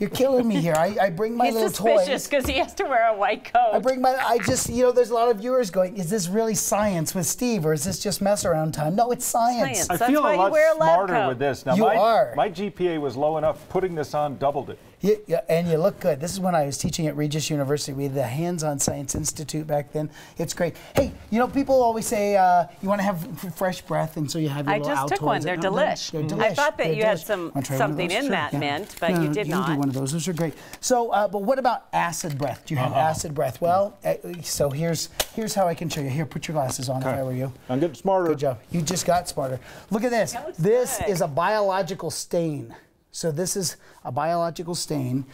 You're killing me here. I, I bring my He's little suspicious toys. because he has to wear a white coat. I bring my. I just, you know, there's a lot of viewers going, "Is this really science with Steve, or is this just mess around time?" No, it's science. Science. I That's feel why a lot wear a lab smarter coat. with this. Now, You my, are. my GPA was low enough, putting this on doubled it. Yeah, yeah, and you look good. This is when I was teaching at Regis University. We had the Hands-On Science Institute back then. It's great. Hey, you know, people always say uh, you want to have f- fresh breath, and so you have your I little just took one. They're No, delish. They're I thought that They're you had some- Wanna try one of something in Sure, that yeah. mint, but you No, did you can not. do one of those. Those are great. So, uh, but what about acid breath? Do you have acid breath? Well, uh, so here's here's how I can show you. Here, put your glasses on if I were you. I'm getting smarter. Good job. You just got smarter. Look at this. This good. is a biological stain. So this is a biological stain,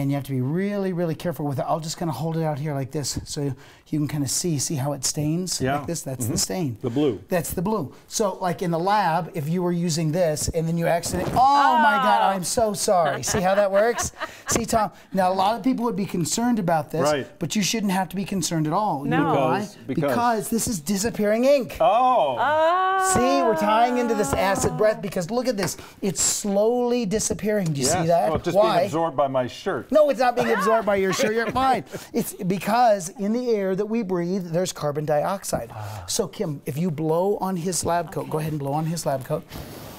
and you have to be really, really careful with it. I'll just kind of hold it out here like this, so you can kind of see see how it stains Yeah. like this. That's the mm-hmm. stain. The blue. That's the blue. So like in the lab, if you were using this and then you accidentally, oh, my God, oh. I'm so sorry. see how that works? see, Tom. Now a lot of people would be concerned about this, Right. but you shouldn't have to be concerned at all. No. know why? Because- because- because this is disappearing ink. Oh. oh. See, we're tying into this acid breath because look at this. It's slowly disappearing. Do you yes. see that? Well, it's just Why? being absorbed by my shirt. No, it's not being absorbed by your shirt. You're fine. It's because in the air that we breathe, there's carbon dioxide. So, Kim, if you blow on his lab coat, go ahead and blow on his lab coat.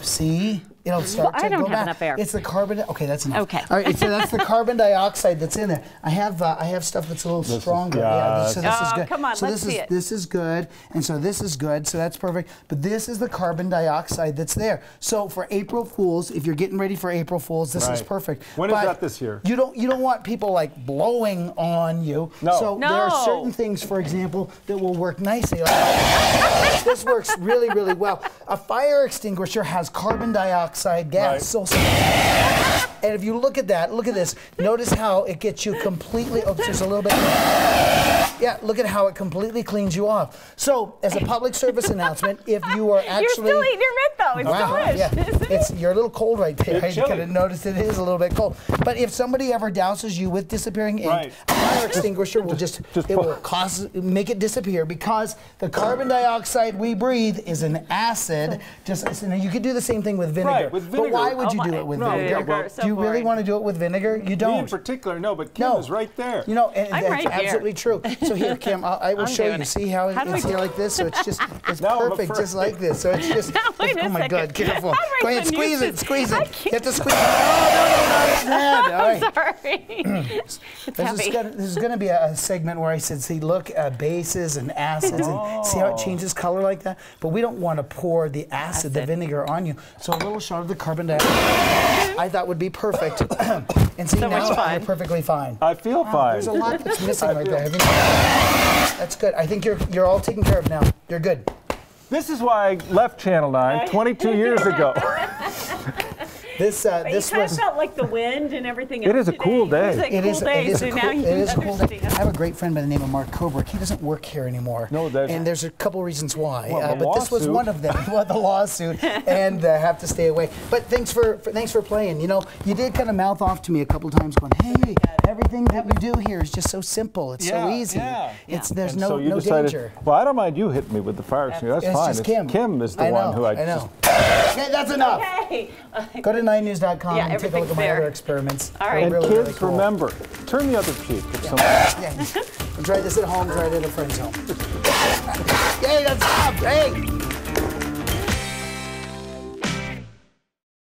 See? It'll start I to don't go have back. enough air. It's the carbon. Okay, that's enough. Okay. All right. So that's the carbon dioxide that's in there. I have uh, I have stuff that's a little is- stronger. yeah, so this is Oh, good. come on, so let's this is see it. this is good, and so this is good. So that's perfect. But this is the carbon dioxide that's there. So for April Fools, if you're getting ready for April Fools, this is Right. perfect. When is But that this year? You don't you don't want people like blowing on you. No. So there are certain things, for example, that will work nicely. Like, this works really really well. A fire extinguisher has carbon dioxide gas. Right. So and if you look at that, look at this. Notice how it gets you completely. Oh, Oops, there's a little bit. Yeah, look at how it completely cleans you off. So, as a public service announcement, if you are actually You're still eating your mint though. It's Wow, delicious, yeah. isn't it? It's you're a little cold right there. It's I chilly. could have noticed it is a little bit cold. But if somebody ever douses you with disappearing ink, Right. a fire extinguisher will just, just it will cause make it disappear because the carbon dioxide we breathe is an acid. Just so now you could do the same thing with vinegar. Right, with vinegar. But why vinegar. would Oh you do it with No, vinegar? yeah, well- So do you really want to do it with vinegar? You don't. in particular, no, but Kim No. is right there. You know, and I'm that's right absolutely true. So here, Kim, I'll, I will I'm show you. it. See how, it- How it's here like this? So it's just, it's Now I'm perfect, just like this. So it's just, Wait it's- oh my God, careful. How do I Go ahead, squeeze it, squeeze it. You have to squeeze it. Oh, no, no, not his head. All right. Sorry. it's This is, gonna, this is gonna be a, a segment where I said, see, look, uh, bases and acids, and see how it changes color like that. But we don't want to pour the acid, the vinegar on you. So a little shot of the carbon dioxide, I thought would be perfect. and see So now much you're perfectly fine. I feel fine. There's a lot that's missing right there. That's good. I think you're you're all taken care of now. You're good. This is why I left Channel 9 22 years ago. This uh, You this kind was. of felt like the wind and everything. It else is a today. cool day. like It cool is, day, it is so a now cool, you it is a cool day. I have a great friend by the name of Mark Koebrich. He doesn't work here anymore. No, there's- and there's a couple reasons why. Well, uh, the but this was one of them. well, the lawsuit, and uh, have to stay away. But thanks for, for thanks for playing. You know, you did kind of mouth off to me a couple times, going, "Hey, everything that you do here is just so simple. It's so easy. yeah. It's there's And no so no decided, danger." well, I don't mind you hitting me with the fire extinguisher. That's It's fine. Kim. Kim is the know, one who I, I know. just. Okay, that's enough. Hey, Go to 9news.com Yeah, and take a look at my there. other experiments. All right. And really, kids, really cool. remember, turn the other cheek. If someone- Yeah. And try this at home, try it at a friend's home. Yay, that's up. Hey.